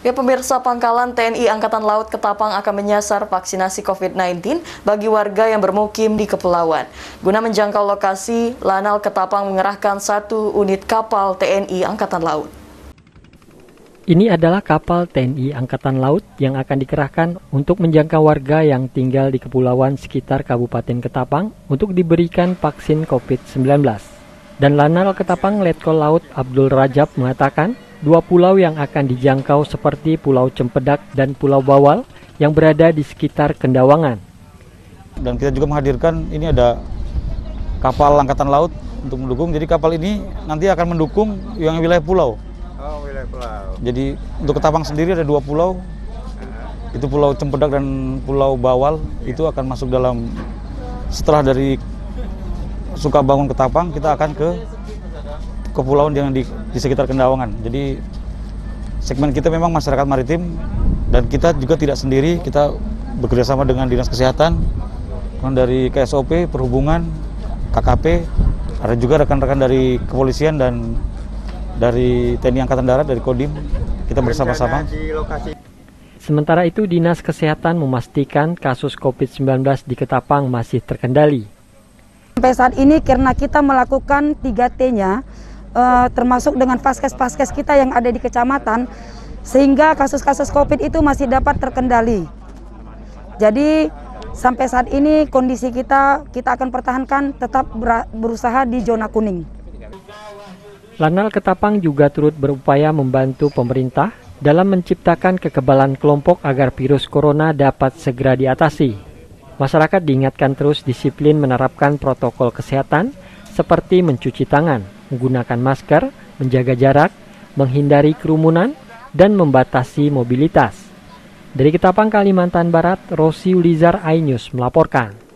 Ya pemirsa Pangkalan TNI Angkatan Laut Ketapang akan menyasar vaksinasi COVID-19 bagi warga yang bermukim di kepulauan. Guna menjangkau lokasi, Lanal Ketapang mengerahkan satu unit kapal TNI Angkatan Laut. Ini adalah kapal TNI Angkatan Laut yang akan dikerahkan untuk menjangkau warga yang tinggal di kepulauan sekitar Kabupaten Ketapang untuk diberikan vaksin COVID-19. Dan Lanal Ketapang Letkol Laut Abdul Rajab mengatakan Dua pulau yang akan dijangkau seperti Pulau Cempedak dan Pulau Bawal yang berada di sekitar Kendawangan. Dan kita juga menghadirkan ini ada kapal angkatan laut untuk mendukung. Jadi kapal ini nanti akan mendukung yang wilayah pulau. Oh, wilayah pulau. Jadi untuk Ketapang sendiri ada dua pulau. Itu Pulau Cempedak dan Pulau Bawal itu akan masuk dalam setelah dari Sukabangun Ketapang kita akan ke kepulauan yang di, di sekitar Kendawangan. Jadi segmen kita memang masyarakat maritim dan kita juga tidak sendiri, kita bekerjasama dengan Dinas Kesehatan, dari KSOP, Perhubungan, KKP, ada juga rekan-rekan dari kepolisian dan dari TNI Angkatan Darat, dari Kodim, kita bersama-sama. Sementara itu, Dinas Kesehatan memastikan kasus COVID-19 di Ketapang masih terkendali. Sampai saat ini karena kita melakukan 3T-nya, uh, termasuk dengan paskes-paskes kita yang ada di kecamatan, sehingga kasus-kasus COVID itu masih dapat terkendali. Jadi sampai saat ini kondisi kita kita akan pertahankan tetap berusaha di zona kuning. Lanal Ketapang juga turut berupaya membantu pemerintah dalam menciptakan kekebalan kelompok agar virus corona dapat segera diatasi. Masyarakat diingatkan terus disiplin menerapkan protokol kesehatan seperti mencuci tangan, menggunakan masker, menjaga jarak, menghindari kerumunan, dan membatasi mobilitas. Dari Ketapang, Kalimantan Barat, Rosi Ulizar Ainus melaporkan.